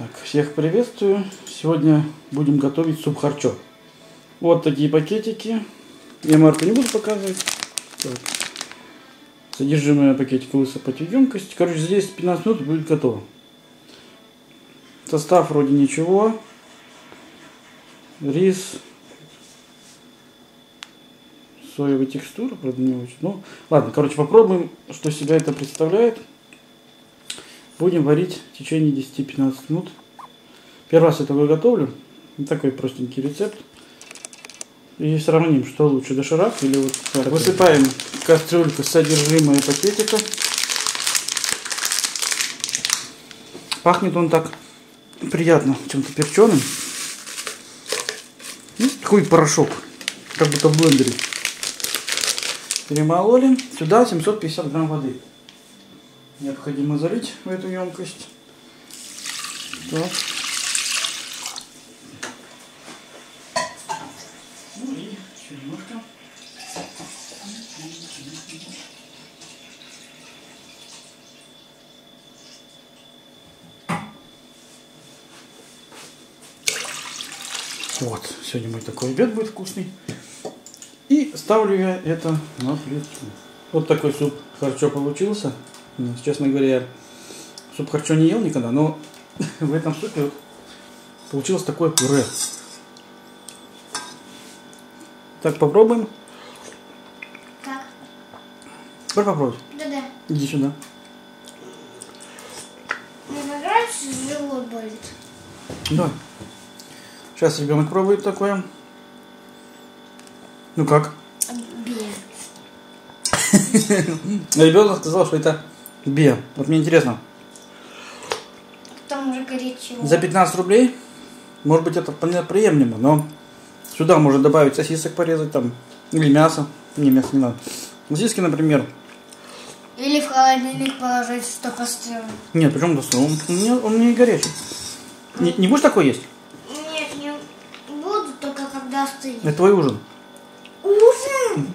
Так, всех приветствую. Сегодня будем готовить суп харчо. Вот такие пакетики. Я марку не буду показывать. Так. Содержимое пакетика высыпать в емкость. Короче, здесь 15 минут будет готово. Состав вроде ничего. Рис. Соевая текстура, правда, не очень. Ну, ладно, короче, попробуем, что себя это представляет. Будем варить в течение 10-15 минут. Первый раз я такой готовлю. Такой простенький рецепт. И сравним, что лучше, доширак или вот так. Высыпаем кастрюльку содержимое пакетика. Пахнет он так приятно, чем-то перченым. Ну, такой порошок, как будто в блендере. Перемололи. Сюда 750 грамм воды необходимо залить в эту емкость. Так. Ну. Вот, сегодня мой такой обед будет вкусный. И ставлю я это на плиту. Вот такой суп харчо получился. Ну, честно говоря, суп харчо не ел никогда, но в этом супе вот получилось такое пюре. Так, попробуем. Как? Теперь попробуй. Да-да. Иди сюда. Мне понравится, живот болит. Давай. Сейчас ребенок пробует такое. Ну как? Бе. Ребенок сказал, что это бе. Вот мне интересно, Там уже горячо. за 15 рублей, может быть, это вполне приемлемо, но сюда можно добавить сосисок порезать там, или мясо. Не, мясо не надо. Сосиски, например. Или в холодильник положить, что построил. Нет, почему достал? Он, не, он не горячий. Не, не будешь такой есть? Нет, не буду, только когда остынет. Это твой ужин. Ужин?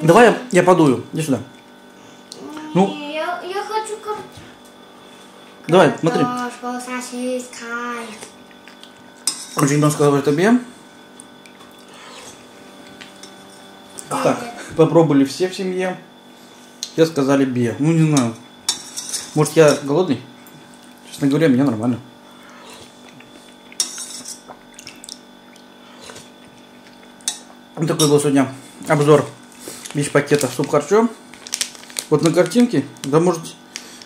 Давай я, я подую. Иди сюда. Ну. Не, я, я хочу как... Давай, смотри. С. Очень ребенок сказал, что это бе. Так, попробовали все в семье. Все сказали бе. Ну, не знаю. Может, я голодный? Честно говоря, мне нормально. Вот такой был сегодня обзор бич-пакета суп харчо. Вот на картинке, да может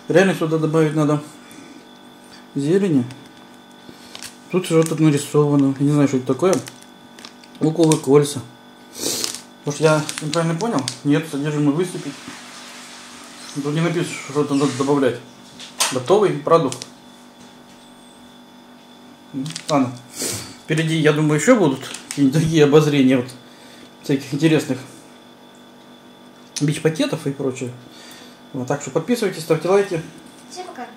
реально сюда добавить надо зелени. Тут что-то нарисовано. Я не знаю, что это такое. Луковые кольца. Может, я неправильно понял? Нет, содержимое высыпить. Тут не написано, что что-то надо добавлять. Готовый продукт. Ладно. Впереди, я думаю, еще будут какие-нибудь такие обозрения вот всяких интересных бич-пакетов и прочее. Вот, так что подписывайтесь, ставьте лайки. Всем пока.